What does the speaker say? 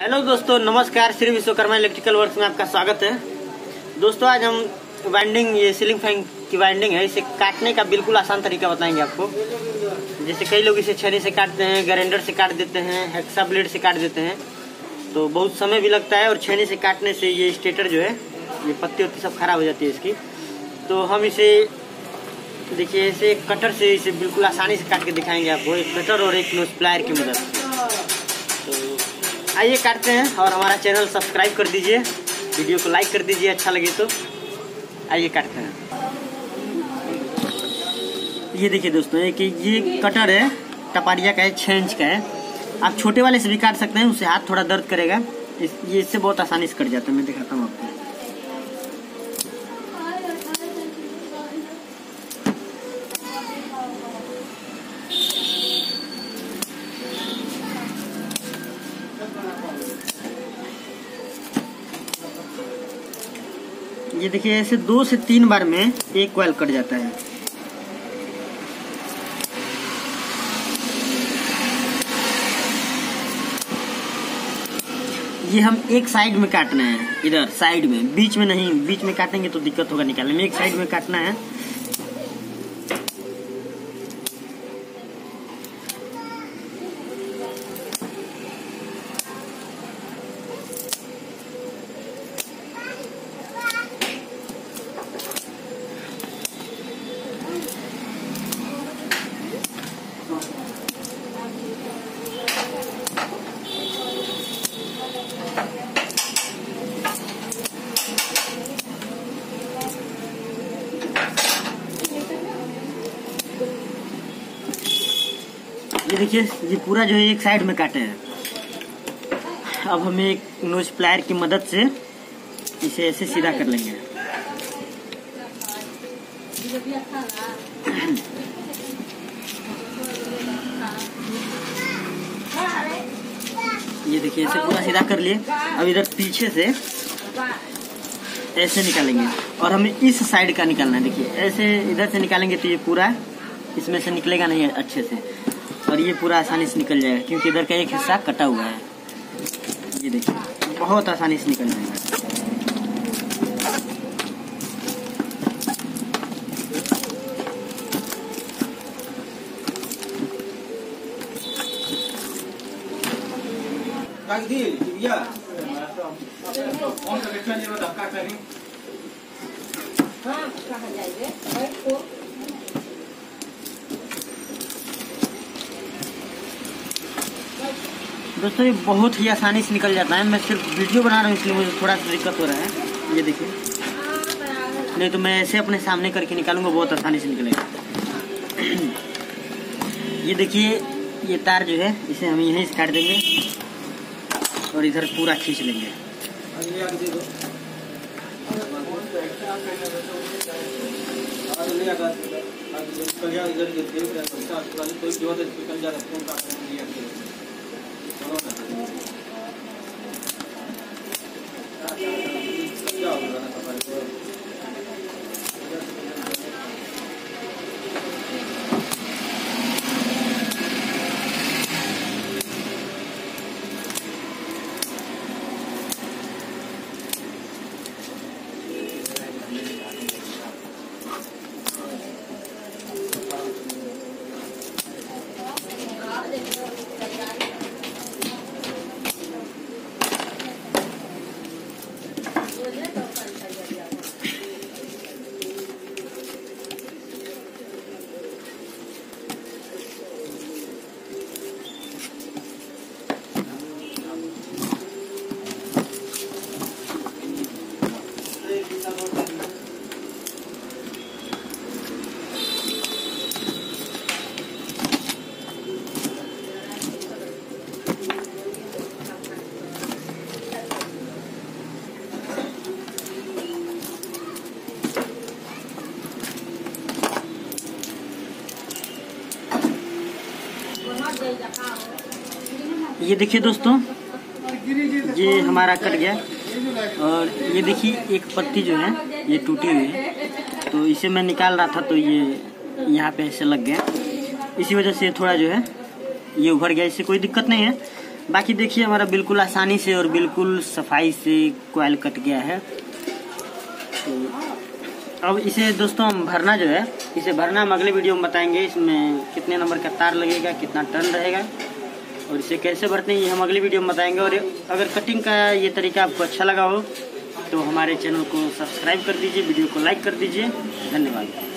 Hello दोस्तों, नमस्कार। Shri Vishwakarma electrical works में आपका स्वागत है। दोस्तों, आज हम वाइंडिंग, ये सीलिंग फ़ैन की वाइंडिंग है। इसे काटने का बिल्कुल आसान तरीका बताएँगे आपको। जैसे कई लोग इसे छरी से काटते हैं, ग्राइंडर से काट देते हैं, हेक्सा ब्लेड से काट देते हैं। तो बहुत समय भी लगता है और छेनी से काटने से ये स्टेटर जो है, ये पत्ती वत्ती सब खराब हो जाती है इसकी। तो हम इसे, देखिए, इसे कटर से इसे बिल्कुल आसानी से काट के दिखाएँगे आपको। एक कटर और एक नोज़ प्लायर की मदद आइए काटते हैं और हमारा चैनल सब्सक्राइब कर दीजिए। वीडियो को लाइक कर दीजिए अच्छा लगे तो। आइए काटते हैं। ये देखिए दोस्तों एक ये कटर है टपारिया का है छः इंच का है। आप छोटे वाले से भी काट सकते हैं उससे हाथ थोड़ा दर्द करेगा। इस, ये इससे बहुत आसानी से कट जाता है मैं दिखाता हूँ आपको। ये देखिए, ऐसे दो से तीन बार में एक कॉयल कट जाता है। ये हम एक साइड में काटना है, इधर साइड में। बीच में नहीं, बीच में काटेंगे तो दिक्कत होगा निकालने में। एक साइड में काटना है। ये देखिए, ये पूरा जो है एक साइड में काटे हैं। अब हमें एक नोज़ प्लायर की मदद से इसे ऐसे सीधा कर लेंगे। ये देखिए ऐसे पूरा सीधा कर लिए। अब इधर पीछे से ऐसे निकालेंगे। और हमें इस साइड का निकालना है। देखिए, ऐसे इधर से निकालेंगे तो ये पूरा इसमें से निकलेगा नहीं अच्छे से। और ये पूरा आसानी से निकल जाएगा क्योंकि इधर का एक हिस्सा कटा हुआ है। ये देखिए बहुत आसानी से निकल जाएगा। दोस्तों ये बहुत ही आसानी से निकल जाता है मैं सिर्फ़ वीडियो बना रहा हूँ इसलिए मुझे थोड़ा सा दिक्कत हो रहा है ये देखिए नहीं तो मैं ऐसे अपने सामने करके निकालूँगा बहुत आसानी से निकलेगा ये देखिए ये तार जो है इसे हम यहीं से काट देंगे और इधर पूरा खींच लेंगे 何? ये देखिए दोस्तों, ये हमारा कट गया। और ये देखिए, एक पत्ती जो है, ये टूटी हुई है। तो इसे मैं निकाल रहा था तो ये यहाँ पे ऐसे लग गया। इसी वजह से थोड़ा जो है, ये उभर गया। इससे कोई दिक्कत नहीं है। बाकी देखिए, हमारा बिल्कुल आसानी से और बिल्कुल सफ़ाई से कोयल कट गया है। तो अब इसे दोस्तों, हम भरना जो है, इसे भरना हम अगले वीडियो में बताएँगे, इसमें कितने नंबर का तार लगेगा, कितना टन रहेगा। और इसे कैसे भरते हैं, ये हम अगली वीडियो में बताएँगे। और अगर कटिंग का ये तरीका आपको अच्छा लगा हो तो हमारे चैनल को सब्सक्राइब कर दीजिए, वीडियो को लाइक कर दीजिए। धन्यवाद।